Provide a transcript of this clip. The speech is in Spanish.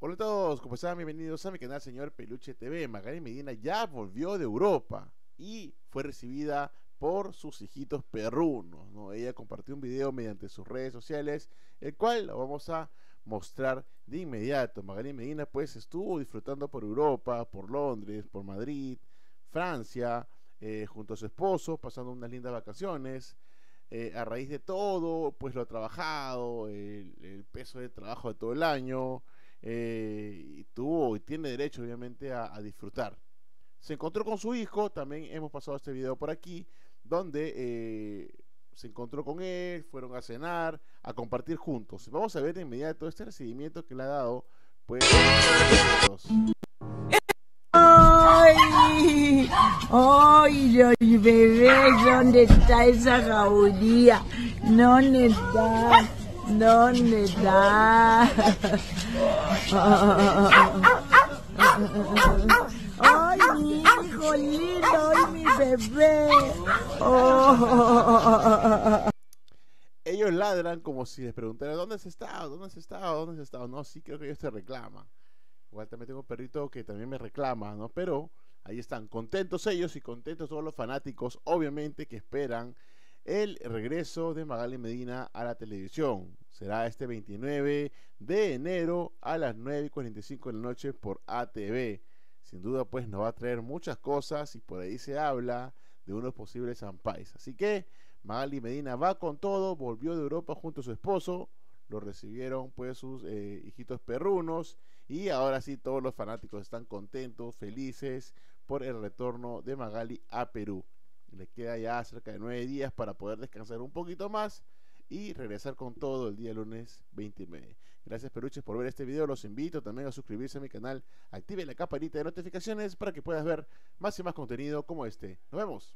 Hola a todos, ¿cómo están? Bienvenidos a mi canal Señor Peluche TV. Magali Medina ya volvió de Europa y fue recibida por sus hijitos perrunos. ¿no? Ella compartió un video mediante sus redes sociales, el cual lo vamos a mostrar de inmediato. Magali Medina pues estuvo disfrutando por Europa, por Londres, por Madrid, Francia, eh, junto a su esposo, pasando unas lindas vacaciones. Eh, a raíz de todo, pues lo ha trabajado, el, el peso de trabajo de todo el año, eh, y tuvo y tiene derecho obviamente a, disfrutar. Se encontró con su hijo, también hemos pasado este video por aquí, donde eh, se encontró con él, fueron a cenar, a compartir juntos. Vamos a ver de inmediato este recibimiento que le ha dado, pues... ¡Ay! ¡Ay! ¿Dónde está esa jauría? ¿Dónde está? ¿Dónde está? ¡Ay, mi hijo lindo! ¡Ay, mi bebé! Ellos ladran como si les preguntaran ¿dónde has estado? ¿Dónde has estado? ¿Dónde has estado? No, sí creo que ellos te reclaman. Igual también tengo un perrito que también me reclama, ¿no? Pero ahí están, contentos ellos y contentos todos los fanáticos, obviamente, que esperan el regreso de Magali Medina a la televisión. Será este 29 de enero a las 9 y 45 de la noche por ATV. Sin duda, pues nos va a traer muchas cosas y por ahí se habla de unos posibles ampais. Así que Magali Medina va con todo, volvió de Europa junto a su esposo, lo recibieron pues sus eh, hijitos perrunos y ahora sí todos los fanáticos están contentos, felices por el retorno de Magali a Perú. Le queda ya cerca de nueve días para poder descansar un poquito más y regresar con todo el día lunes 29. Gracias peluches por ver este video, los invito también a suscribirse a mi canal, active la campanita de notificaciones para que puedas ver más y más contenido como este. Nos vemos.